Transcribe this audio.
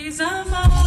He's a.